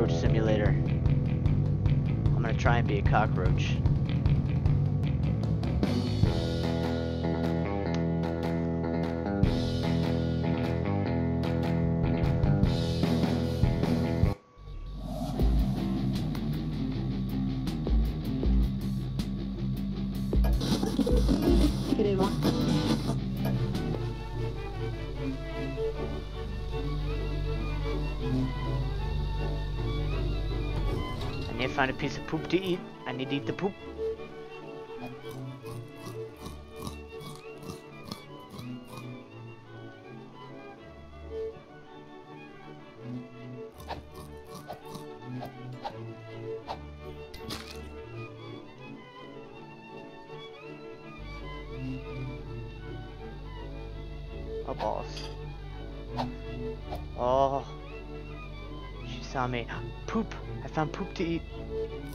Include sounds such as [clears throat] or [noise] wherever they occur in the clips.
Roach simulator. I'm gonna try and be a cockroach. Need to find a piece of poop to eat. I need to eat the poop. A boss. Oh. She saw me. Poop. I found poop to eat. [laughs]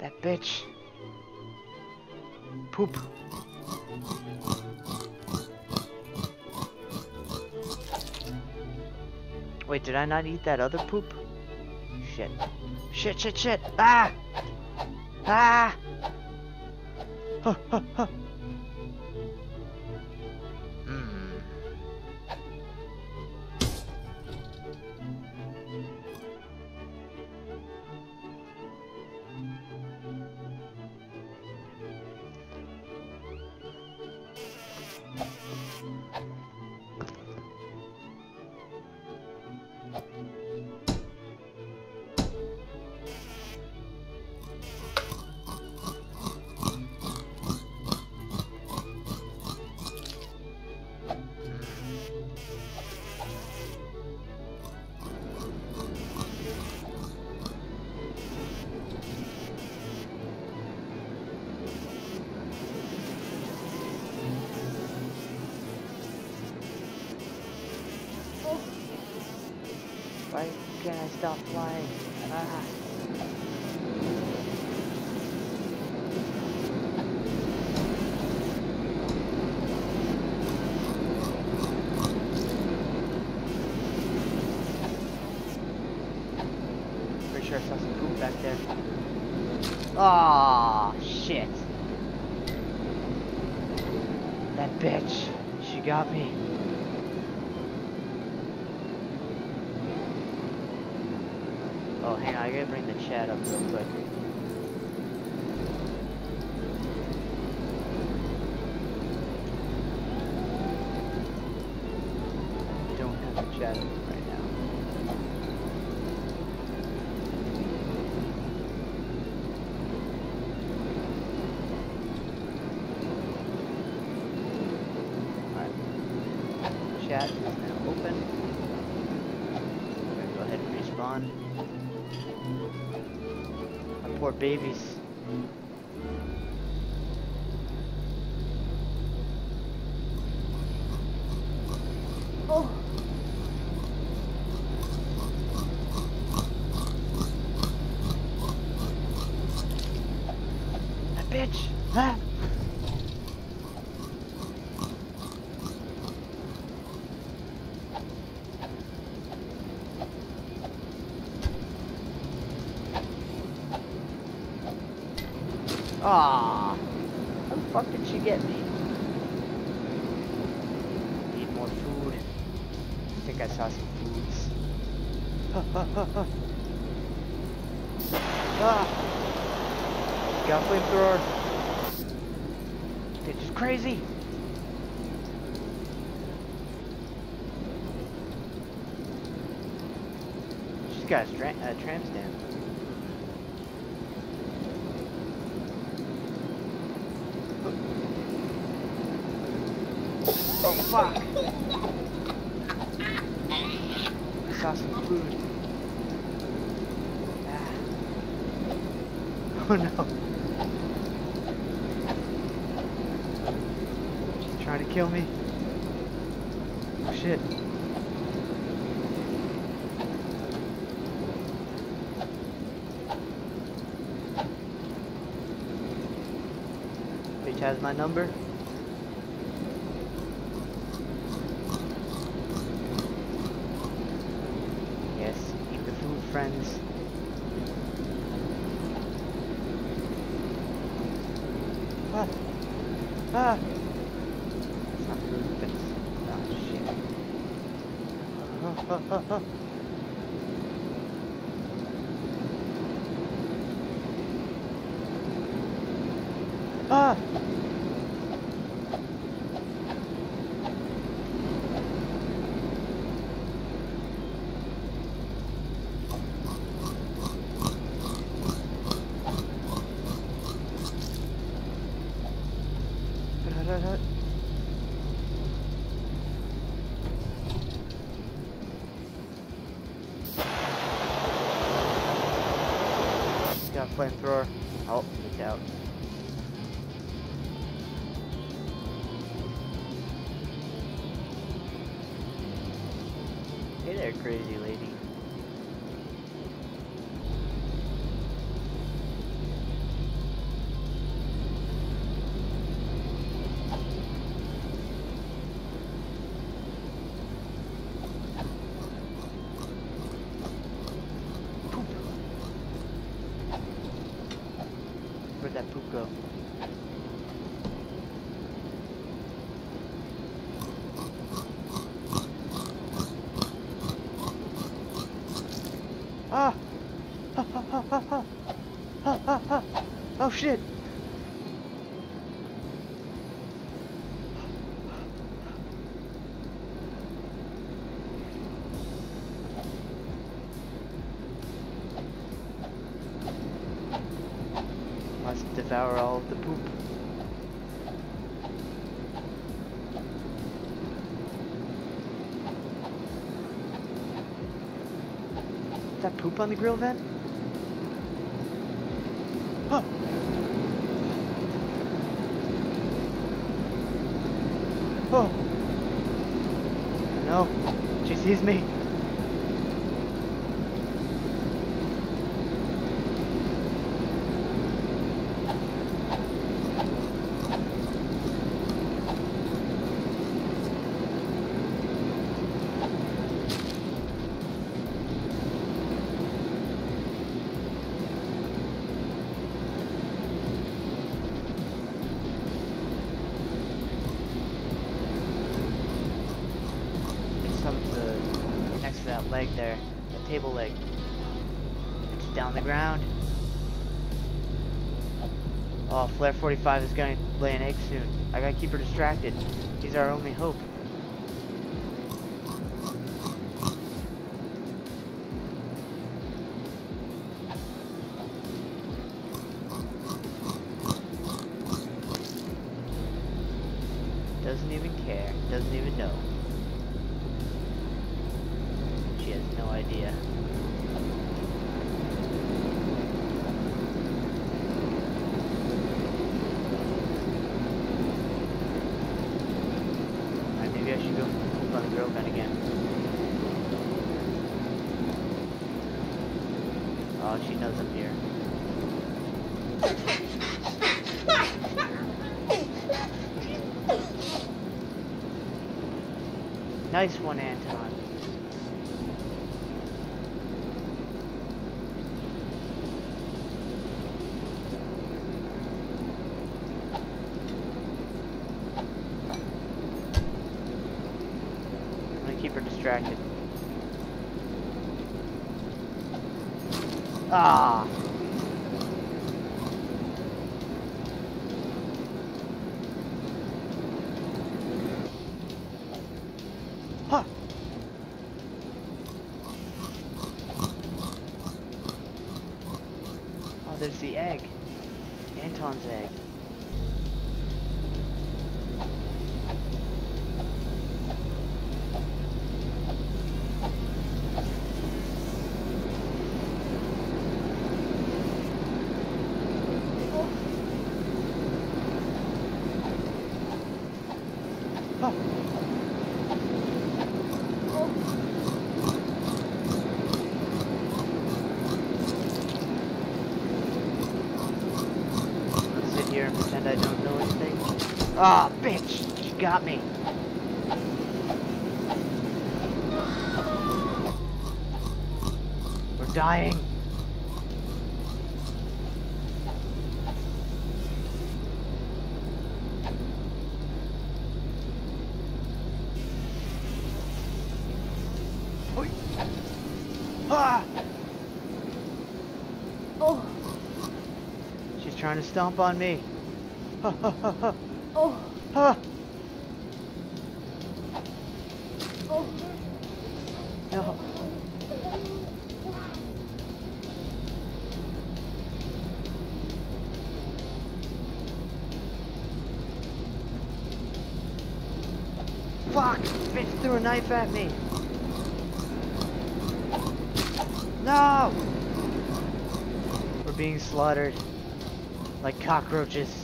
That bitch. Poop. Wait, did I not eat that other poop? Shit. Shit, shit, shit! Ah! Ah! Huh, huh, huh. Why can't I stop flying? Ah. Pretty sure I saw some poop back there. Ah, shit. That bitch. She got me. Oh, hang on, I gotta bring the chat up real quick. Babies. Oh. That bitch. Ah. Aw. How the fuck did she get me? Need more food. I think I saw some foods. [laughs] ah. Got a flamethrower. This is crazy. She's got a stra- uh, tram stand. fuck? I saw some food. Ah. [laughs] Oh no. Trying to kill me. Oh shit. Which has my number? Ah, ah, ah, ah. Ah! Got a flamethrower. Oh, it's out. Hey there, crazy lady. Ah! Ah, ah, ah, ah, ah. Ah, ah, ah. Oh shit! Poop on the grill vent? Oh! Oh! No! She sees me! It's some the next to that leg there, the table leg. It's down the ground. Oh, Flare 45 is gonna lay an egg soon. I gotta keep her distracted. He's our only hope. Nice one, Anton. I'm gonna keep her distracted. Ah! Huh! Oh, there's the egg. Anton's egg. Oh. Let's sit here and pretend I don't know anything. Ah, bitch! She got me. We're dying. Ah! Oh, She's trying to stomp on me. [laughs] Oh, Ha! oh. No. Fuck! Bitch threw a knife at me. No! We're being slaughtered like cockroaches.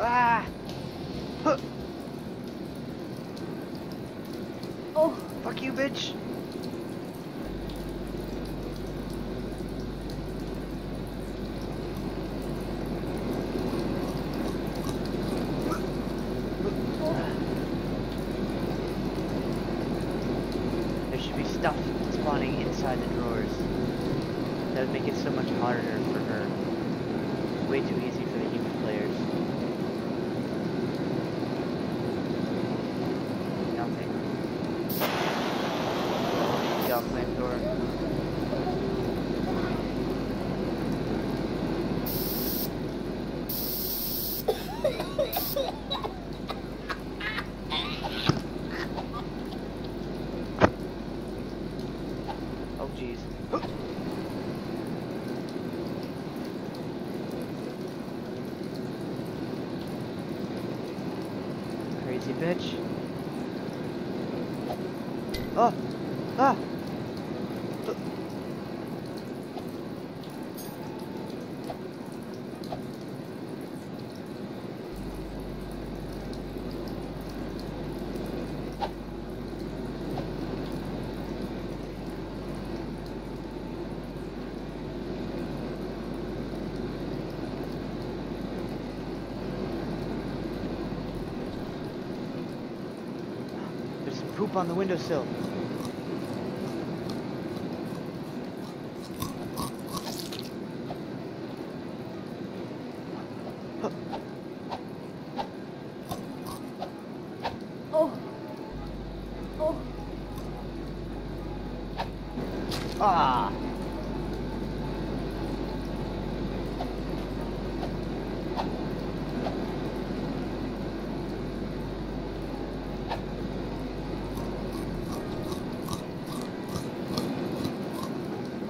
Ah! Oh, Fuck you, bitch! There should be stuff spawning inside the drawers. That would make it so much harder for her. Way too easy for the human players. Nothing. Got flamethrower. Oh jeez. Crazy bitch. Oh! Ah! Uh. There's some poop on the windowsill. Huh. oh, oh. Ah!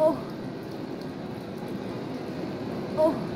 Oh. Oh.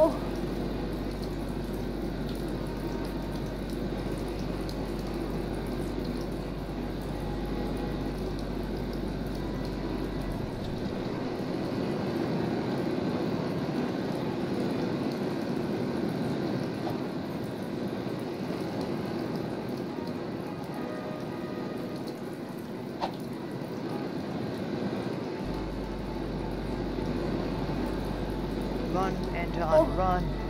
Oh. Run, Anton, Oh. run.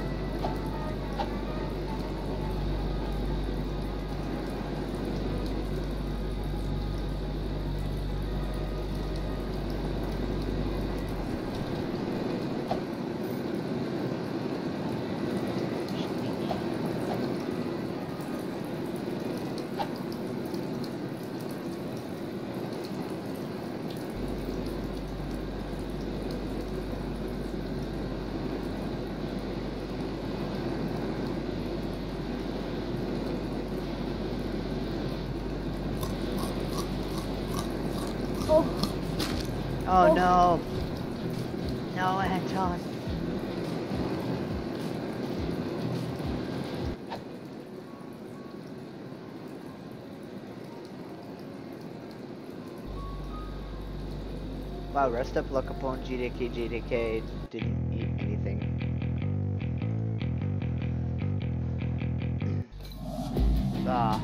Oh, Oh. no. No, Anton. Wow, rest up luck upon GDK GDK didn't eat anything. [clears throat] ah.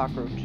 Cockroaches.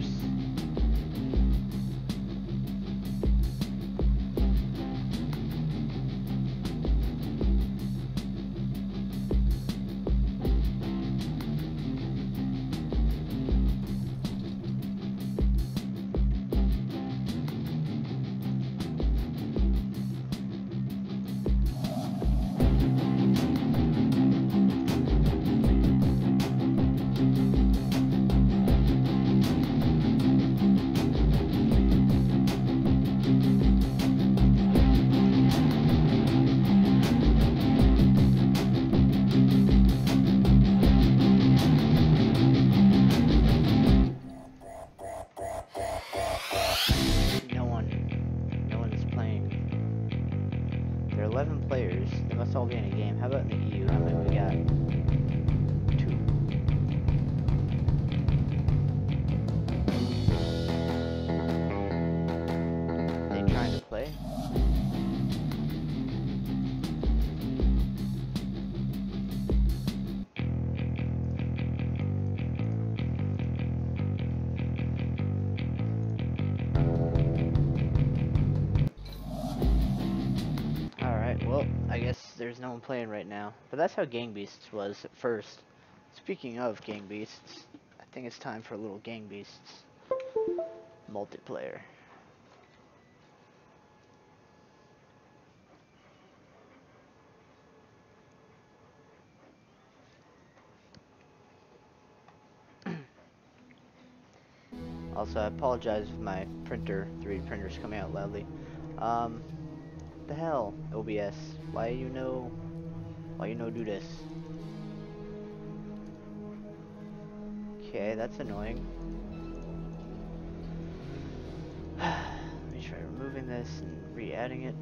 11 players. They must all be in a game. How about in the EU? How many we got? Playing right now. But that's how Gang Beasts was at first. Speaking of Gang Beasts, I think it's time for a little Gang Beasts multiplayer. [clears throat] Also, I apologize if my printer, 3D printer's coming out loudly. Um, the hell, OBS? Why you know? Why you know do this? Okay, that's annoying. [sighs] Let me try removing this and re-adding it.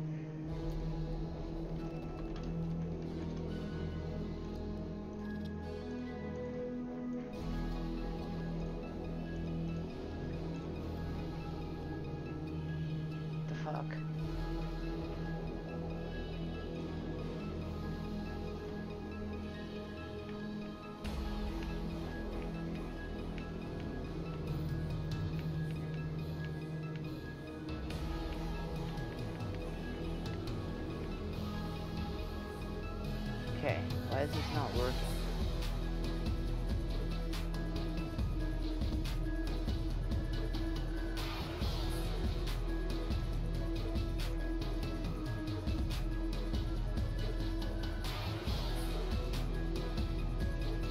Okay, why is this not working?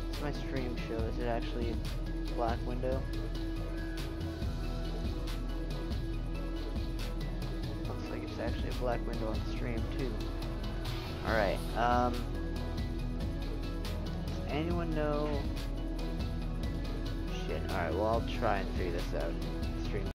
What's my stream show? Is it actually a black window? Looks like it's actually a black window on the stream too. Alright, um... Anyone know... Shit, alright, well I'll try and figure this out.